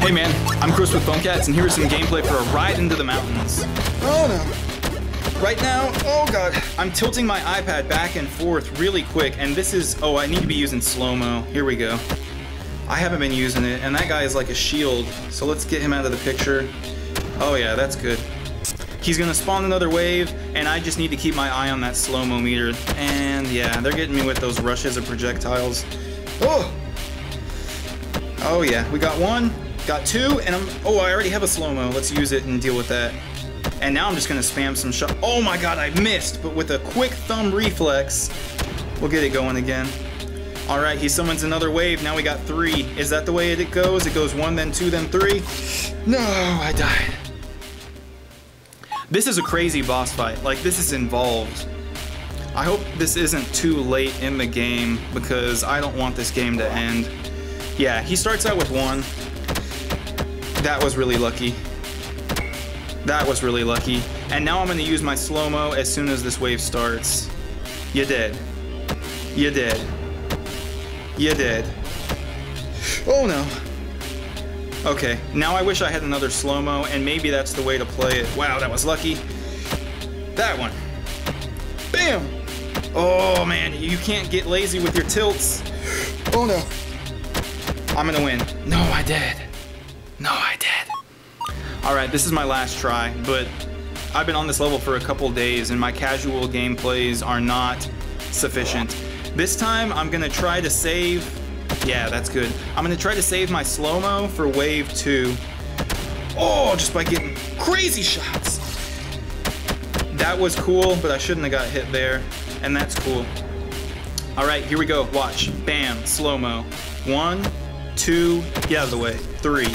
Hey man, I'm Chris with Phonecats, and here is some gameplay for a ride into the mountains. Oh no. Right now, oh god, I'm tilting my iPad back and forth really quick, and this is, oh, I need to be using slow-mo. Here we go. I haven't been using it, and that guy is like a shield, so let's get him out of the picture. Oh yeah, that's good. He's gonna spawn another wave, and I just need to keep my eye on that slow-mo meter. And yeah, they're getting me with those rushes of projectiles. Oh! Oh yeah, we got one, got two, and I'm, oh, I already have a slow-mo. Let's use it and deal with that. And now I'm just gonna spam some shot. Oh my god, I missed, but with a quick thumb reflex, we'll get it going again. All right, he summons another wave. Now we got three. Is that the way it goes? It goes one, then two, then three? No, I died. This is a crazy boss fight. Like, this is involved. I hope this isn't too late in the game because I don't want this game to end. Yeah, he starts out with one. That was really lucky. That was really lucky. And now I'm gonna use my slow-mo as soon as this wave starts. You did. You did. You did. Oh no. Okay, now I wish I had another slow-mo, and maybe that's the way to play it. Wow, that was lucky. That one. Bam! Oh man, you can't get lazy with your tilts. Oh no. I'm gonna win. No, I did. No, I did. All right, this is my last try, but I've been on this level for a couple days and my casual gameplays are not sufficient. This time I'm gonna try to save yeah, that's good. I'm gonna try to save my slow-mo for wave two. Oh, just by getting crazy shots. That was cool, but I shouldn't have got hit there. And that's cool. All right, here we go. Watch. Bam, slow-mo. One, two, get out of the way. Three,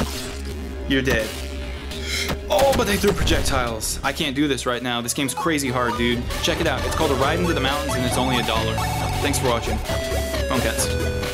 you're dead. Oh, but they threw projectiles. I can't do this right now. This game's crazy hard, dude. Check it out. It's called A Ride into the Mountains, and it's only a dollar. Thanks for watching. Phonecats.